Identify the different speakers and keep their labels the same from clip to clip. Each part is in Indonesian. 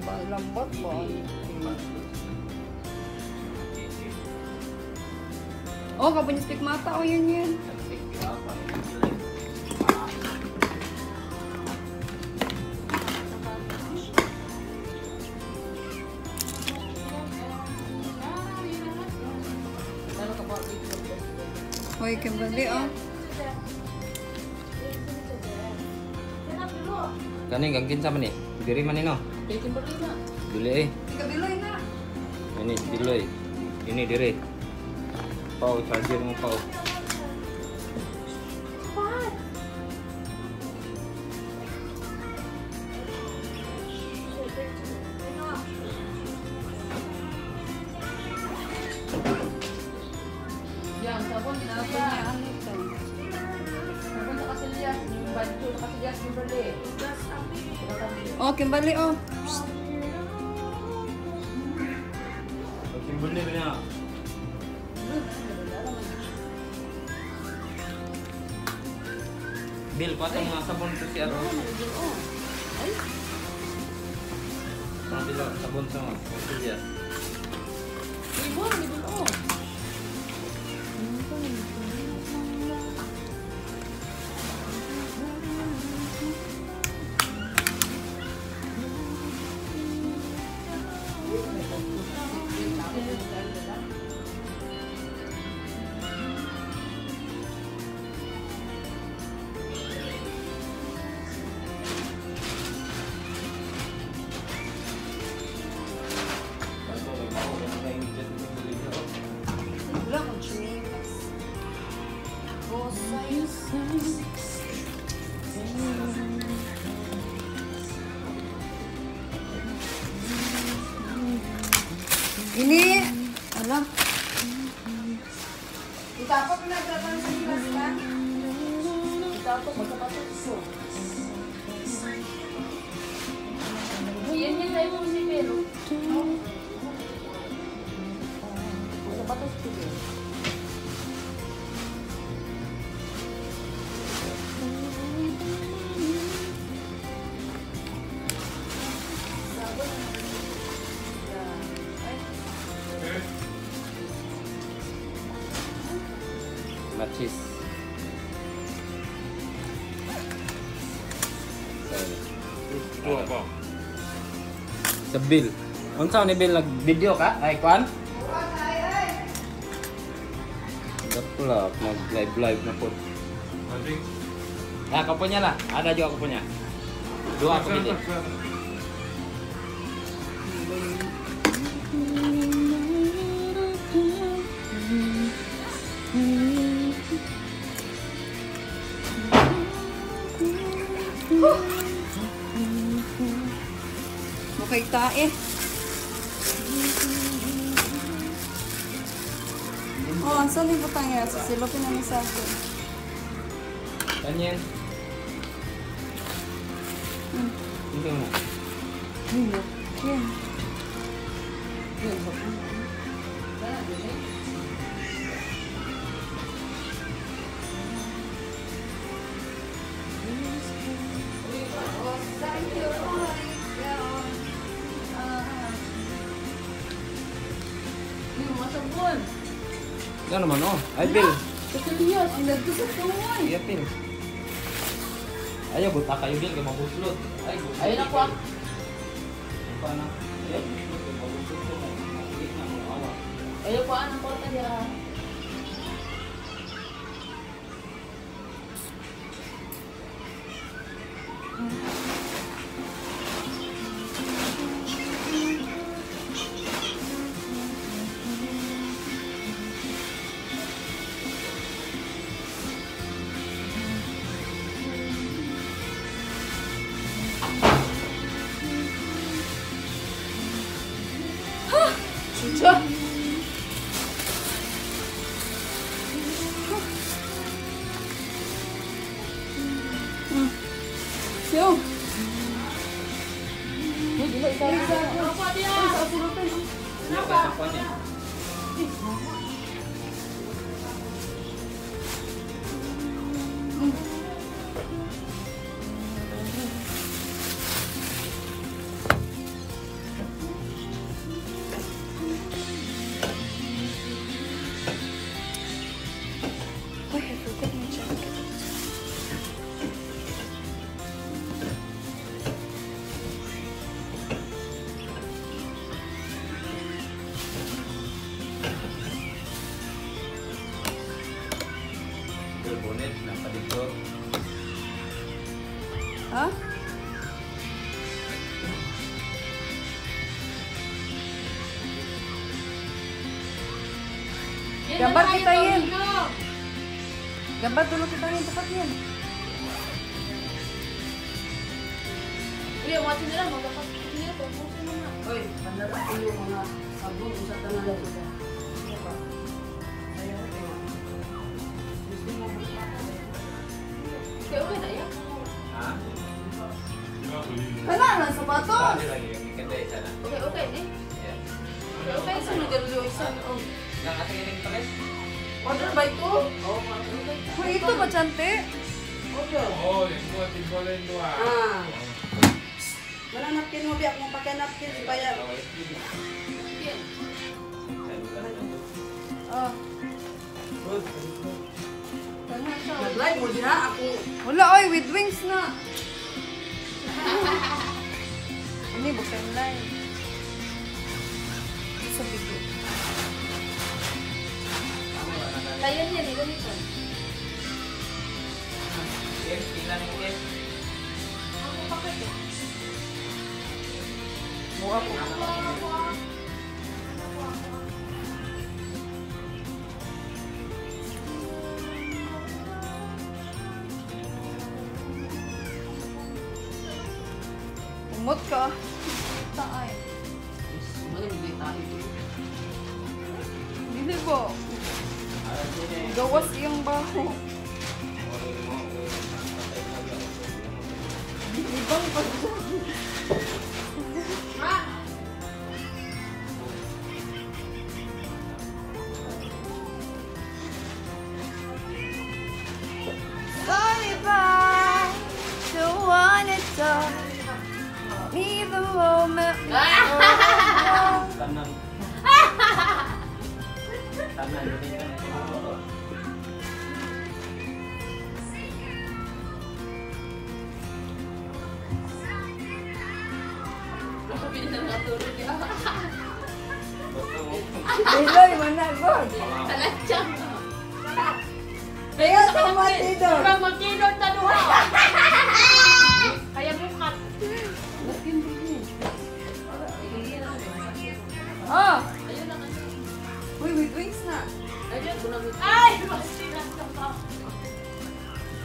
Speaker 1: Lambot po. Oh, kau punya speak mata. Oh, yun yun. Hoy, kembali oh.
Speaker 2: Kani gangkin sama nih. Diri mana no? Dili eh.
Speaker 1: Ikabiloy na.
Speaker 2: Ini diloy. Ini diri. Pau charger mo pau.
Speaker 3: Yan, sabon na? Sabon na na. Yung berli.
Speaker 1: Oh, kembali oh.
Speaker 2: Simbol ni niya. Bill, kuha tayo mga sabon to si ano. Mga bilo, sabon sa mga. Sige.
Speaker 3: Ibon, ibon oh.
Speaker 1: Ini, alam. Kita apa pinaglaban sa ilas ka?
Speaker 3: Kita ko. Yan yan tayo mo si
Speaker 2: Macis.
Speaker 4: Ito?
Speaker 2: Sa Bill. Unsa ni Bill nag-video ka? Ay, kwan? Dapat mag-live live na po. Ah, kau punya lah. Ada juga aku punya. Dua aku pilih.
Speaker 1: Okay, tae. Oh, ang sali butang yan. Sisilopin namin sa akin.
Speaker 2: Tanyan.
Speaker 1: Hmm.
Speaker 2: Mana?
Speaker 1: Yan. Yan.
Speaker 3: Yung masabon.
Speaker 2: Ano naman oh? Ay, Bill.
Speaker 3: Kasilyas, ilagay sa tuwan.
Speaker 2: Iya, Bill. Ayo buta kayo Bill, kay mabuslot. Ay, buslot.
Speaker 3: Ayun ako ah.
Speaker 2: Apa na? Ay, buslot, kay mabuslot ko. Makulit na, maawa.
Speaker 3: Ayun po, anong porta niya?
Speaker 1: aconteceu?
Speaker 3: Não pode
Speaker 2: ir. Não pode
Speaker 1: ir.
Speaker 3: bonnet
Speaker 1: dapat
Speaker 3: itu. Gambar
Speaker 1: kita
Speaker 3: yun.
Speaker 1: Gambar dulu kita
Speaker 5: yun cepat Iya, mau lah mau
Speaker 3: dapat ini apa? Oi,
Speaker 2: benar
Speaker 1: aku mau sabun
Speaker 2: usah tanah yung isa.
Speaker 3: Oh.
Speaker 2: Yung pares?
Speaker 3: Order ba ito?
Speaker 5: Oh,
Speaker 1: ito ba, Chante?
Speaker 5: Opo.
Speaker 4: Oh, yung dua, lang dua.
Speaker 5: Ah. Wala napkin mo biyak mo pakai napkin supaya.
Speaker 1: Oh.
Speaker 5: Nag-live mo ako.
Speaker 1: Wala, oy, with wings na. Ini bukan live. Sa video.
Speaker 3: Kaya niya, ni ganito.
Speaker 2: Yes, ilan yung yes?
Speaker 3: Ako pa kayo.
Speaker 1: Buka po. Umot ka. Taay.
Speaker 5: Ano mo tayo?
Speaker 1: Dili ba? Gawas iyang baho. Ibang pa
Speaker 3: Ha?
Speaker 1: Sorry, bye. Don't wanna talk. Me the moment.
Speaker 2: Tanan. Tanan, mo.
Speaker 1: Diloy, managod.
Speaker 3: Talagang.
Speaker 1: Kaya sa matidor.
Speaker 3: Parang magkilot na duha. Kaya bukat.
Speaker 1: Oh,
Speaker 3: na
Speaker 1: uy, with wings na.
Speaker 3: Ay! Masilang ka pa.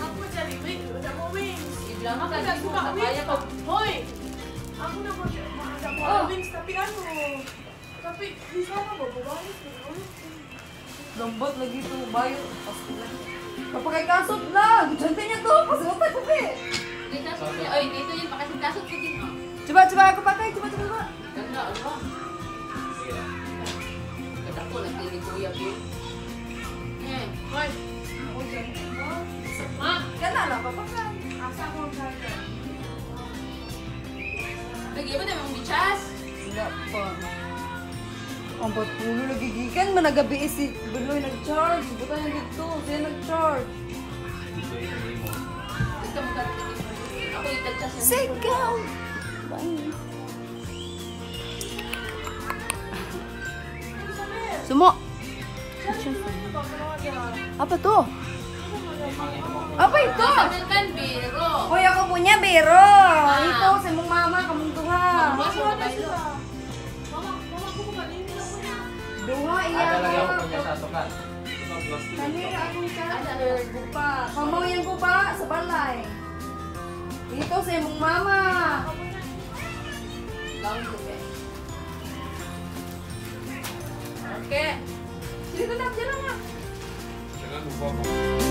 Speaker 3: Ako sa limit. Wala mo wings. Iblang ka. Kasi suka kaya ka. Hoy!
Speaker 6: Ako na
Speaker 1: Oh.
Speaker 6: oh. wings tapi ano tapi di sana
Speaker 1: Lambot lagi to, bayo. Kapag kasot lang, dyan niya to, pasutan ko eh.
Speaker 3: Dito sa kanya. Ay, dito yun. Pakasindasot ko din. oh.
Speaker 1: Coba, coba aku pakai, coba, coba, coba.
Speaker 3: Ba?
Speaker 2: Sige lang.
Speaker 3: Ganda ko, nagtili kuya din. Eh, hoy. Ma!
Speaker 1: Kana lang, papakan.
Speaker 6: asa ko ang kaya
Speaker 3: Lagi ba na mong bichas?
Speaker 1: Wala pa. Ang patulo lagi gikan man nagabi si Beloy nag-charge. Buta na dito, siya nag-charge.
Speaker 2: Dito yung mo.
Speaker 3: Ito mo Ako itagchas yan.
Speaker 1: Sigaw! Sumo! Apa tuh? Apa itu?
Speaker 3: Kan, biro.
Speaker 1: Hoy, ako punya biro. Ito, sa mong mama,
Speaker 6: ko na
Speaker 1: Duha, iya.
Speaker 2: Ada lagi ako punya satu kan.
Speaker 1: Kanira akong charger, gupa. Mamaw yan gupa, sa balay. Dito sa mong mama.
Speaker 3: Okay.
Speaker 1: Dito na, dyan na.
Speaker 4: Jangan lupa.